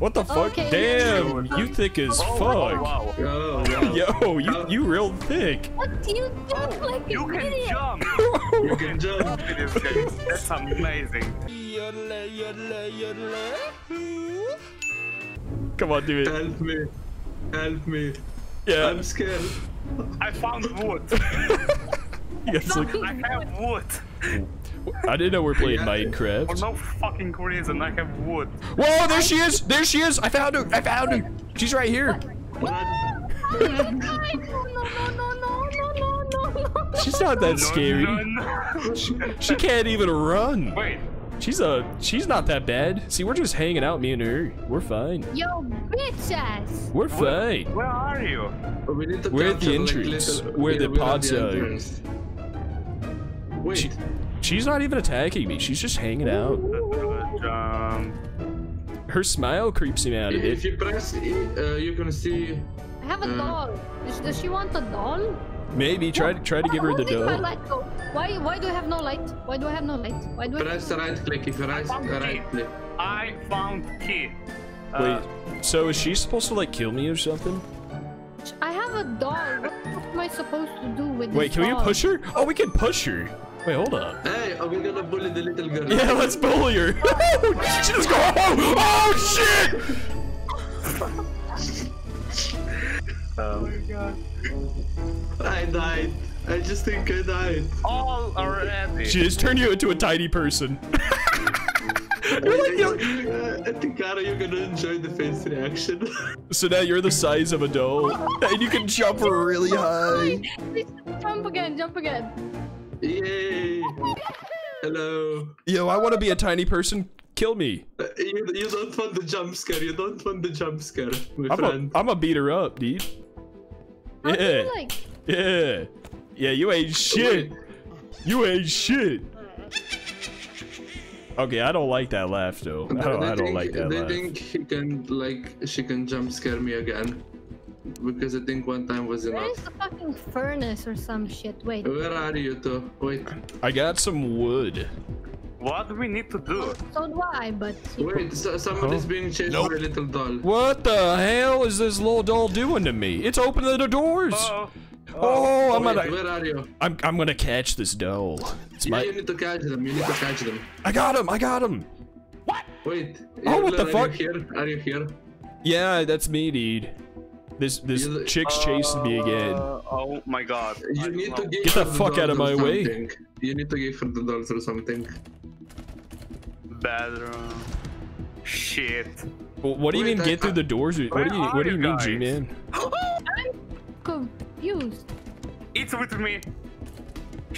What the fuck? Okay, Damn, yeah. you thick as Oh, fuck. wow. Oh, wow. Yo, you you real thick. What do you do oh, like You an can idiot? jump You can jump. in this game. That's amazing. Come on, do it. Help me. Help me. Yeah. I'm scared. I found wood. yes, guys I have wood. I didn't know we are playing Minecraft. Well, no fucking reason I have wood. Whoa, there she is! There she is! I found her! I found her! She's right here. She's not that scary. No, no, no. She, she, can't even run. Wait. She's a she's not that bad. See, we're just hanging out, me and her. We're fine. Yo, bitch ass. We're fine. Where, where are you? Well, we are at the entrance. Like little, where yeah, the pods uh, the are. Wait. She, she's not even attacking me. She's just hanging out. Um, Her smile creeps me out a If bit. you press E, uh, you can see. I have a Uh. doll. Does, does she want a doll? Maybe try to try to give her the Why did my dough. Why why do I have no light? Why do I have no light? Why do I? Press right click. If you right, right click. I found key. Uh, Wait, so is she supposed to like kill me or something? I have a doll. What am I supposed to do with this Wait, can we push her? Oh, we can push her. Wait, hold up. Hey, are we gonna bully the little girl? Yeah, let's bully her. she just go. Oh, oh shit! oh my god. I died. I just think I died. All already. She just turned you into a tiny person. You're like, yo- Uh, I think Kara, you're gonna enjoy the face reaction. so now you're the size of a doll, and you can jump really high. Please, Jump again, jump again. Yay! Hello. Yo, I want to be a tiny person. Kill me. Uh, You, you don't want the jump scare. You don't want the jump scare, my I'm a, friend. I'm a beat her up, dude. How Yeah, you like? yeah, yeah. You ain't shit. You ain't shit. Okay, I don't like that laugh though. I don't, They I don't think- like that They laugh. think he can like she can jump scare me again, because I think one time was enough. is the fucking furnace or some shit? Wait. Where are you two? Wait, I got some wood. What do we need to do? Oh, so do I, but wait. So, someone is being chased Nope. by a little doll. What the hell is this little doll doing to me? It's opening the doors. Oh, Oh, I'm Wait, gonna, where are you? I'm, I'm gonna catch this doll. It's Yeah, my, you need to catch them. You need to catch them. I got him. I got him. What? Wait. Oh, what the Evelyn, fuck? Are you here? Are you here? Yeah, that's me, dude. This, this You- chick's chasing me again. Uh, oh my god. You don't need to give Get the her fuck out of dolls or my way. You need to give her the dolls or something. bedroom. Shit. Well, What do you Wait, mean I- get through the doors? What do you, what do you you mean, guys? G-man? confused. It's with me.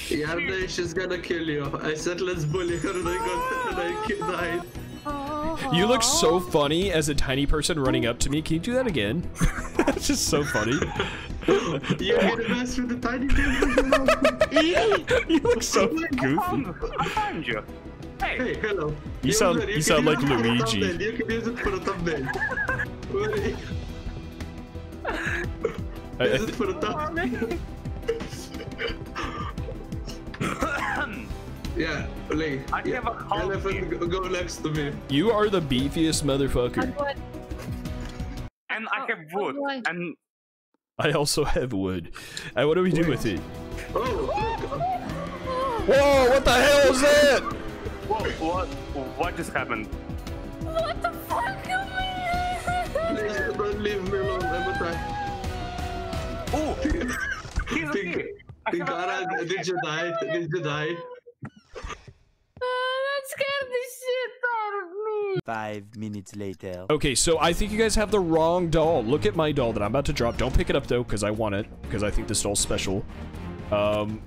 Yarde, she's gonna kill you. I said let's bully her and I got and I ki- died. You look so funny as a tiny person running up to me. Can you do that again? That's just so funny. You hit the best with the tiny people. you look so goofy. I found you. Hey, Hey, hello. You sound- can you sound like Luigi. thumbnail. You can use it for a thumbnail. Wait, I- I Use th- it for a thumbnail. Yeah, play. I yeah. have a heart Elephant, here. go, go next to me. you are the beefiest motherfucker. What? and I Oh, have oh, wood. And I also have wood. And what do we do with it? Oh. Whoa, what the hell is that? what? What? What just happened? What the fuck am I? Please don't leave me alone. I'm attacked. Oh, he's a Think, thief. I have a Tinkara, ladder. did you die? Did you die? Five minutes later. Okay, so I think you guys have the wrong doll. Look at my doll that I'm about to drop. Don't pick it up though, because I want it, because I think this doll's special. Um,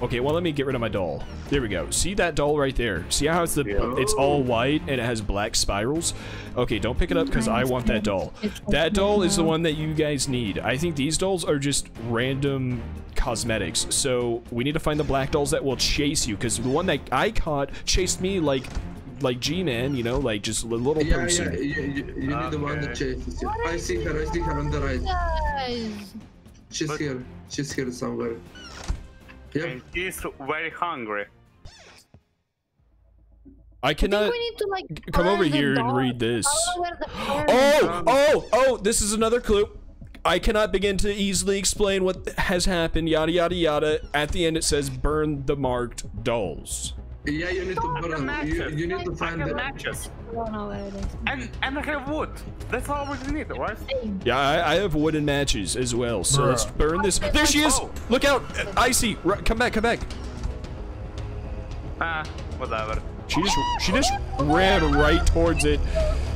okay, well let me get rid of my doll. There we go. See that doll right there? See how it's the it's all white and it has black spirals? Okay, don't pick it up because I want that doll. That doll is the one that you guys need. I think these dolls are just random cosmetics. So we need to find the black dolls that will chase you, because the one that I caught chased me like like G-Man, you know, like just a little Yeah, person. yeah, you, you, you need the one that chases you. I see her, I see her on the right. Guys. She's But- here. She's here somewhere. Yep. And he's very hungry. I I cannot we need to like come over burn the here and read this. Follow where the burn- Oh, um, oh, oh, this is another clue. I cannot begin to easily explain what has happened, yada, yada, yada. At the end, it says burn the marked dolls. Yeah, you need to burn. You, you need to find can it. match us. I don't know where it is. And and I have wood. That's all we need, right? Yeah, I, I have wooden matches as well, so let's burn this. There she is! Oh. Look out! Icy! Come back, come back! Ah, whatever. She just, she just ran right towards it.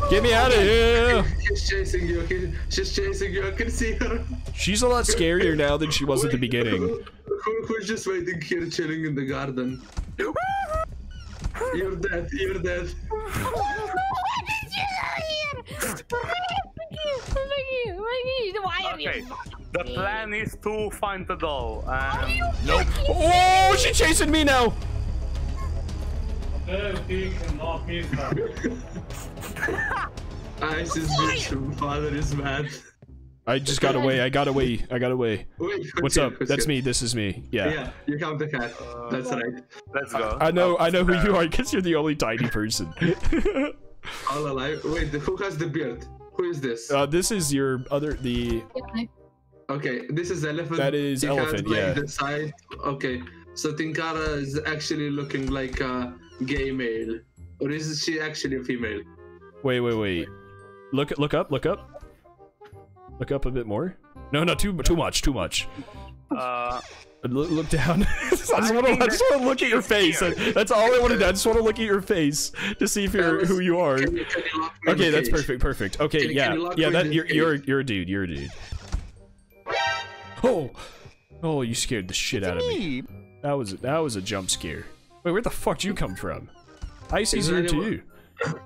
Get me out of here! She's chasing you. He, she's chasing you. I can see her. She's a lot scarier now than she was at the beginning. Who, who's just waiting here, chilling in the garden? You're dead. You're dead. Okay. The plan is to find the doll. Um, Nope. Oh, she's chasing me now! Ice's bitch father is mad. I just got away, I got away, I got away. Wait, What's here? up? That's here? me, this is me. Yeah. Yeah, you count the cat. That's right. let's go. I know, I know who you are, because you're the only tiny person. All alive. Wait, who has the beard? Who is this? uh, this is your other, the, Okay, this is elephant. That is He has, elephant, like, yeah. The side. Okay, so Tinkara is actually looking like a gay male, or is she actually a female? wait, wait, wait. Look, look up, look up. Look up a bit more. No, no, too, too much, too much. Uh, Look, look down. I just want to, I just want to look at your face. weird. That's all I want to do. I just want to look at your face to see if you're who you are. Can you, can you lock me in Okay, that's perfect, perfect. Okay, Can- can yeah, you yeah. That you're you're you're a dude. You're a dude. Oh, oh, you scared the shit out of me. That was that was a jump scare. Wait, where the fuck did you come from? Icy's Is there here anyone- too.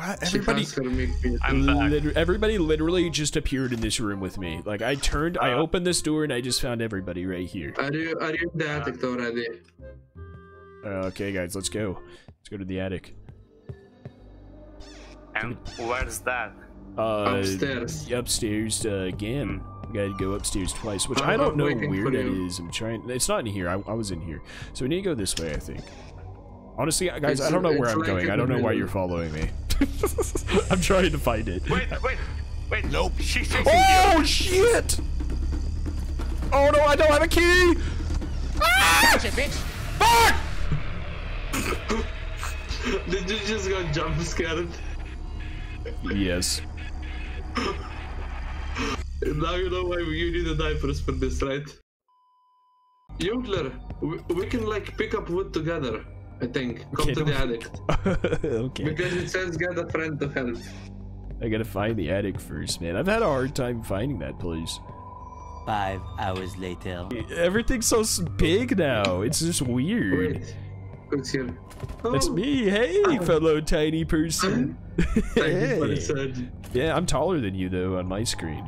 Wow, everybody, transferred me. I'm back. lit- everybody literally just appeared in this room with me. Like I turned, I Uh. opened this door and I just found everybody right here. Are you are you in the attic already? Uh, okay, guys, let's go. Let's go to the attic. and where's that? Uh, Upstairs. Upstairs uh, again. We gotta go upstairs twice, which I I'm don't know where for that you. is. I'm trying. It's not in here. I, I was in here, so we need to go this way. I think. Honestly, guys, It's- I don't know where it's I'm like going. I don't know why you're following me. I'm trying to find it. Wait, wait, wait. Nope. She's chasing Oh you. shit! Oh no, I don't have a key. Ah! Gotcha, bitch. Fuck! Did you just go jump scared? Yes. Now you know why you need the diapers for this, right? Jungler, we, we can like pick up wood together. I think. Come Okay, to the don't- attic okay. because it says get a friend to help. I gotta find the attic first, man. I've had a hard time finding that place. Five hours later. Everything's so big now. It's just weird. Wait, who's here? It's Oh, me. Hey, oh. fellow tiny person. Thank you for the Hey. surge. Yeah, I'm taller than you though on my screen.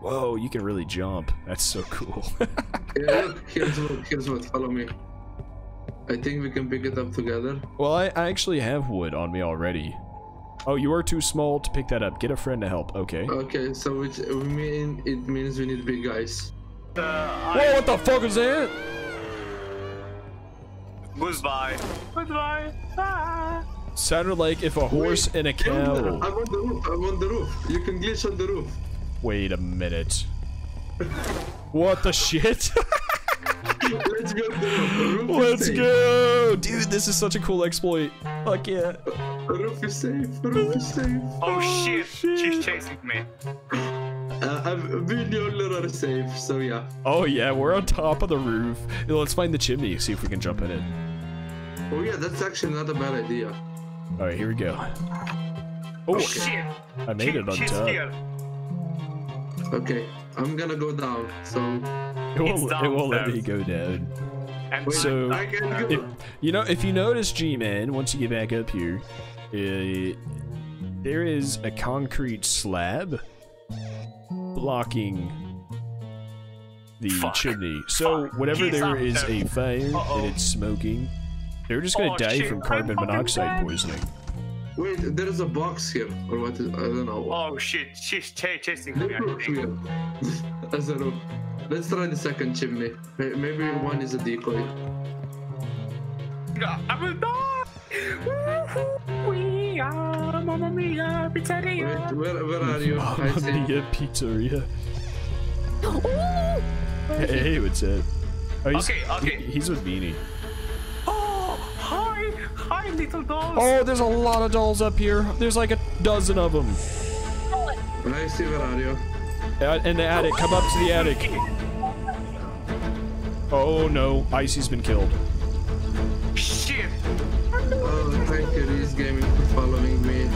Whoa, you can really jump. That's so cool. Yeah, look, here's wood. Here's wood. Follow me. I think we can pick it up together. well, I, I actually have wood on me already. Oh, you are too small to pick that up. Get a friend to help. Okay. Okay, so which we mean it means we need big guys. Uh, Whoa, I, what the fuck is that? goodbye. Goodbye. Ah. Sounded like if a horse and a cow. I'm on the roof. I'm on the roof. You can glitch on the roof. Wait a minute. What the shit? Let's go. to The roof. The roof is Let's safe. go! Dude, this is such a cool exploit. Fuck yeah. The roof is safe. The roof is safe. Oh shit. shit. She's chasing me. Uh, I'm, me and Jungler are safe. So yeah. Oh yeah, we're on top of the roof. Let's find the chimney, see if we can jump in it. Oh yeah, that's actually not a bad idea. Alright, here we go. Oh, Shit. I made She- it on top. here. Okay, I'm gonna go down. So It won't, It's it won't let me go down. And wait, So- I can go. If, you know, if you notice, G-Man, once you get back up here, uh, there is a concrete slab blocking the Fuck. chimney. So Fuck. whenever He's there up is there. a fire Uh-oh. and it's smoking, they're just gonna Oh, die shit, from I'm carbon fucking monoxide dead. poisoning. Wait, there is a box here, or what? Is, I don't know. Oh shit. She's ch- chasing me. I think. As a roof. Let's try the second chimney. Maybe one is a decoy. I'm a dog. We are Mamma Mia Pizzeria. Wait, where, where are you? Mamma. Mia Pizzeria. Hey, what's up? Oh, he's, Okay, okay. he- he's with Beanie. Oh, hi, hi, little dolls. Oh, there's a lot of dolls up here. There's like a dozen of them. I see. Where are you? Uh, in the attic. Come up to the attic. Oh no, Icy's been killed. Shit. Oh, thank you, Reese Gaming, for following me.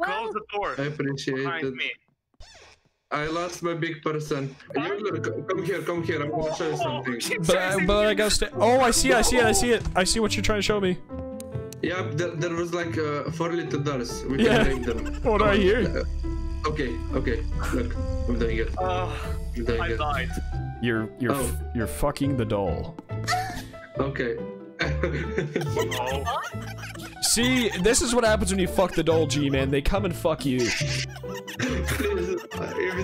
Close the door I appreciate behind it. me. I lost my big person. You come here, come here. I'm gonna show you something. But I, but I gotta stay. Oh, I see it. I see it. I see it. I see what you're trying to show me. Yeah, there, there was like uh, four little dolls. We Yeah. can name them. What are you? Uh, okay, okay. Look, I'm doing it. Uh, I'm doing I it. died. You're you're Oh. f- you're fucking the doll. Okay. Oh, See, this is what happens when you fuck the doll, G-man. They come and fuck you. Uh,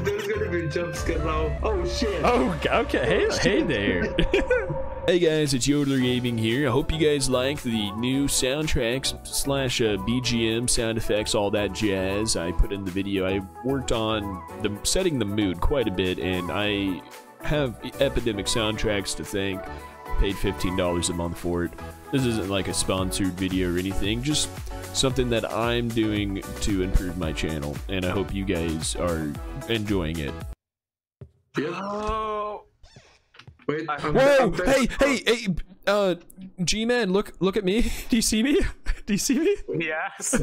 there's gonna be a jump scare now. Oh shit. Oh, okay. Hey, hey there. hey guys, it's Yodler Gaming here. I hope you guys like the new soundtracks slash uh, BGM sound effects, all that jazz. I put in the video. I worked on the setting the mood quite a bit, and I have Epidemic soundtracks to thank. Paid $15 a month for it. This isn't like a sponsored video or anything, just something that I'm doing to improve my channel, and I hope you guys are enjoying it. Yep. oh. Wait. I'm, Whoa! I'm Hey, hey, hey! Uh, G-man, look, look at me. Do you see me? Do you see me? Yes.